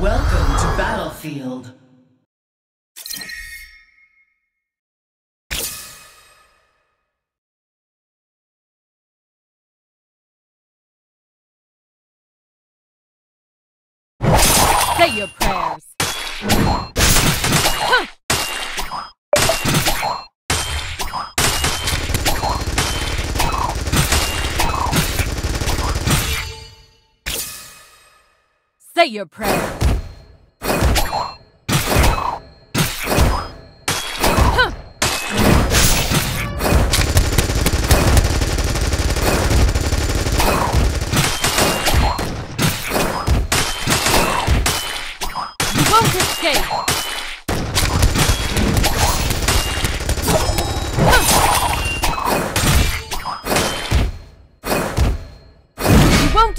Welcome to Battlefield. Say your prayers. Say your prayers.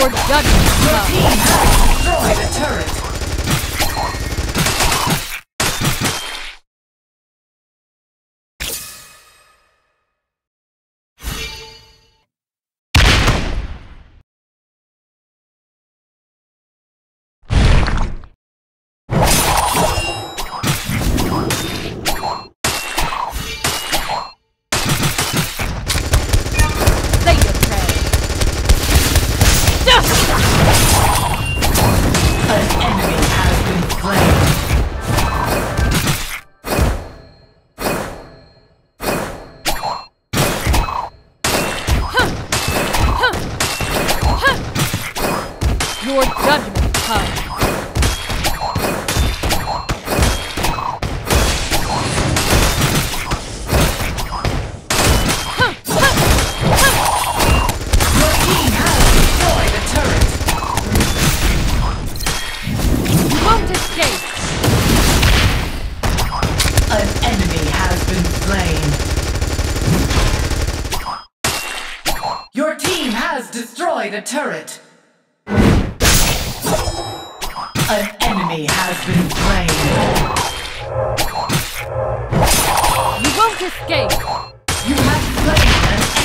Your judgment Your team has destroyed a turret. Your judgment comes. Your team has destroyed a turret. You won't escape. An enemy has been slain. Your team has destroyed a turret. An enemy has been slain. You won't escape. You have slain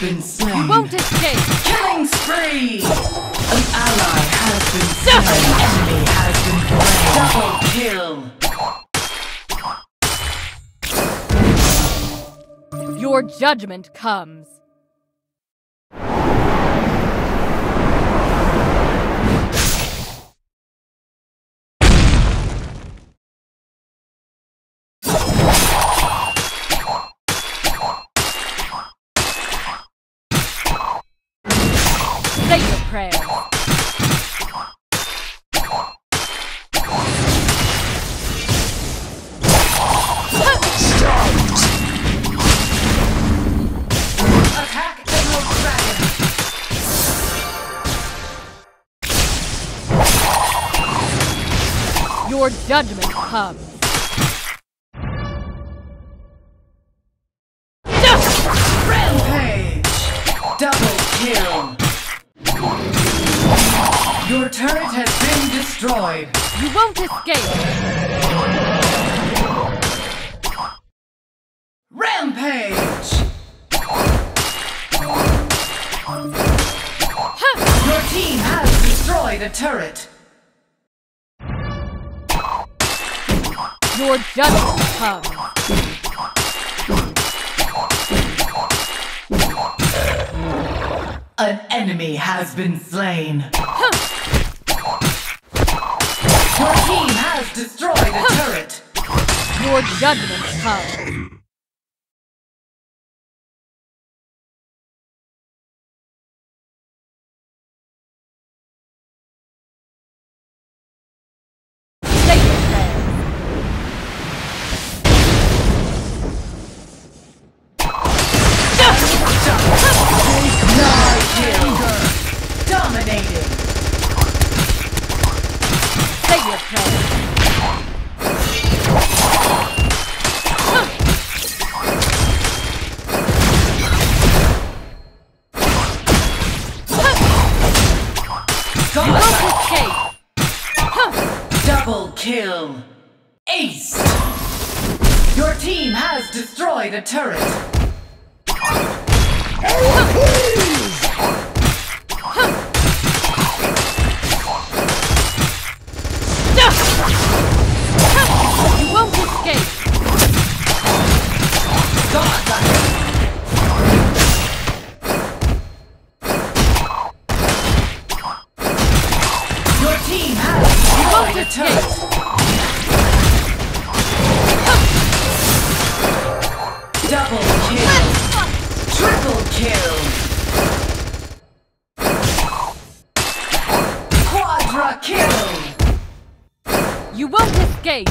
been slain. You won't escape. Killing spree! An ally has been slain. An enemy has been slain. Double kill. Your judgment comes. Dragon. Your judgment comes. Rampage! Double kill. Turret has been destroyed. You won't escape. Rampage! Your team has destroyed a turret. Your judgment comes. An enemy has been slain. Your team has destroyed a turret. Your judgment comes. Kill. Ace. Your team has destroyed a turret. You won't escape. Godlike. Kill. You won't escape.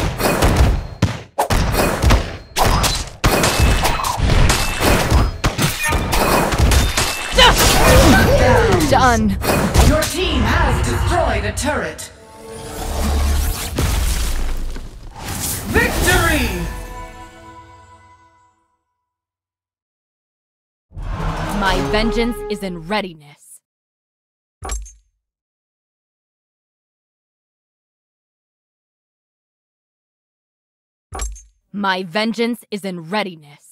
Done. Your team has destroyed a turret. Victory! My vengeance is in readiness. My vengeance is in readiness.